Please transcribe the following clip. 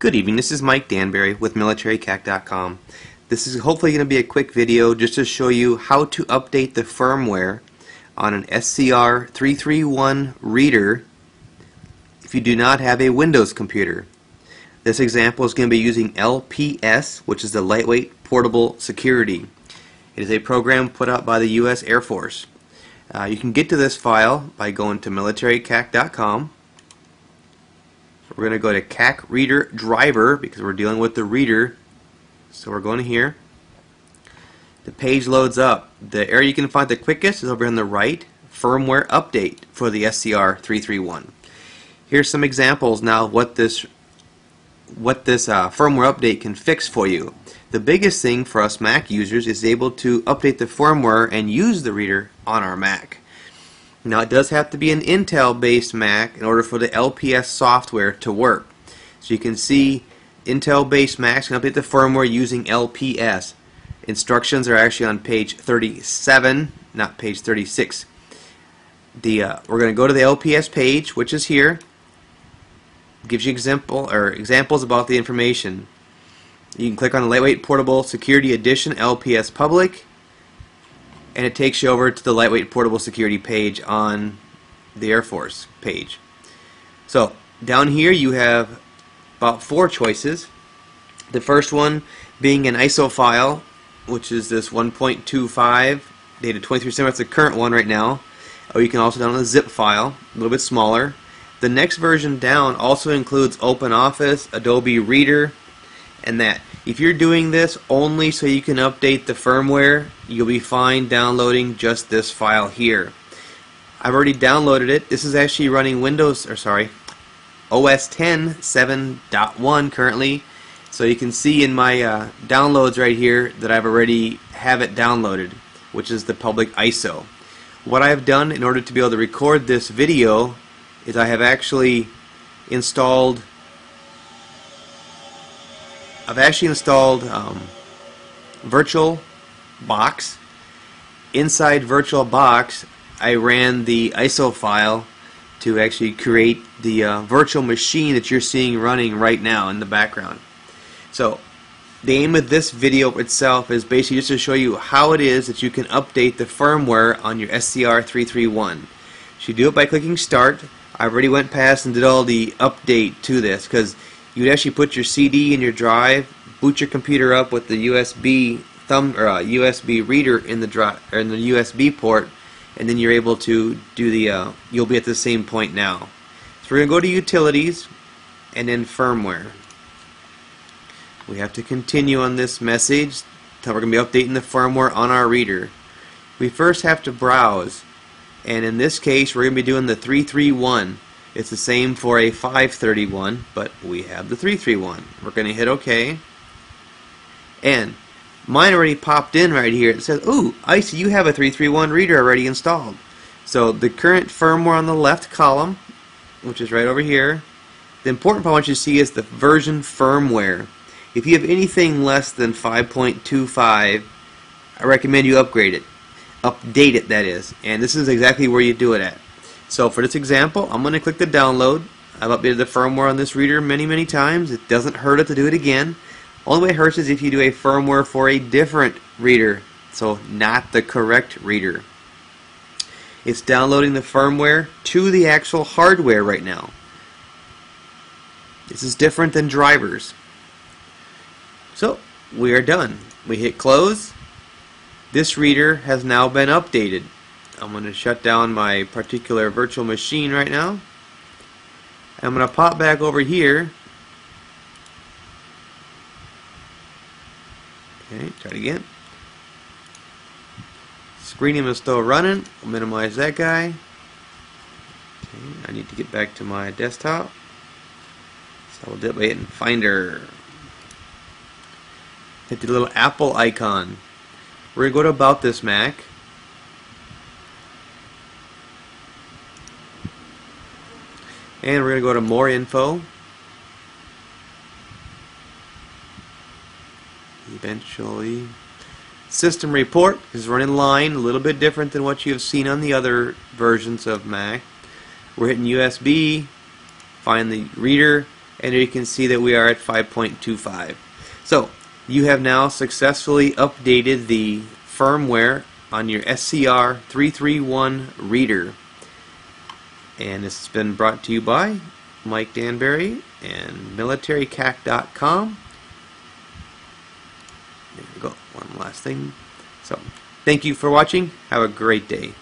Good evening, this is Mike Danberry with MilitaryCAC.com. This is hopefully going to be a quick video just to show you how to update the firmware on an SCR 331 reader if you do not have a Windows computer. This example is going to be using LPS, which is the Lightweight Portable Security. It is a program put out by the U.S. Air Force. Uh, you can get to this file by going to MilitaryCAC.com we're going to go to CAC Reader Driver because we're dealing with the reader. So we're going here. The page loads up. The area you can find the quickest is over on the right, firmware update for the SCR331. Here's some examples now of what this what this uh, firmware update can fix for you. The biggest thing for us Mac users is able to update the firmware and use the reader on our Mac. Now it does have to be an Intel based Mac in order for the LPS software to work. So you can see Intel based Macs can update the firmware using LPS. Instructions are actually on page 37, not page 36. The uh, we're going to go to the LPS page, which is here. Gives you example or examples about the information. You can click on the Lightweight Portable Security Edition LPS Public and it takes you over to the lightweight portable security page on the Air Force page. So down here you have about four choices. The first one being an ISO file, which is this 1.25 dated 23 December. That's the current one right now. Or you can also download a zip file, a little bit smaller. The next version down also includes OpenOffice, Adobe Reader, and that. If you're doing this only so you can update the firmware, you'll be fine downloading just this file here. I've already downloaded it. This is actually running Windows, or sorry, OS 10 7.1 currently. So you can see in my uh, downloads right here that I've already have it downloaded, which is the public ISO. What I've done in order to be able to record this video is I have actually installed I've actually installed um, Virtual Box. Inside Virtual Box, I ran the ISO file to actually create the uh, virtual machine that you're seeing running right now in the background. So the aim of this video itself is basically just to show you how it is that you can update the firmware on your SCR331. So you do it by clicking Start. I already went past and did all the update to this because you would actually put your CD in your drive, boot your computer up with the USB thumb or uh, USB reader in the drive or in the USB port, and then you're able to do the. Uh, you'll be at the same point now. So we're gonna go to Utilities, and then Firmware. We have to continue on this message. Until we're to be updating the firmware on our reader. We first have to browse, and in this case, we're going to be doing the 331. It's the same for a 531, but we have the 331. We're going to hit OK. And mine already popped in right here. It says, ooh, I see you have a 331 reader already installed. So the current firmware on the left column, which is right over here, the important part I want you to see is the version firmware. If you have anything less than 5.25, I recommend you upgrade it. Update it, that is. And this is exactly where you do it at. So for this example, I'm going to click the download. I've updated the firmware on this reader many, many times. It doesn't hurt it to do it again. Only way it hurts is if you do a firmware for a different reader, so not the correct reader. It's downloading the firmware to the actual hardware right now. This is different than drivers. So, we are done. We hit close. This reader has now been updated. I'm going to shut down my particular virtual machine right now. I'm going to pop back over here. Okay, try it again. Screening is still running. I'll minimize that guy. Okay, I need to get back to my desktop. So I'll do it by hitting Finder. Hit the little Apple icon. We're going to go to About This Mac. And we're going to go to more info. Eventually. System report is running line, a little bit different than what you have seen on the other versions of Mac. We're hitting USB, find the reader, and you can see that we are at 5.25. So you have now successfully updated the firmware on your SCR 331 reader. And has been brought to you by Mike Danberry and militarycac.com. There we go. One last thing. So, thank you for watching. Have a great day.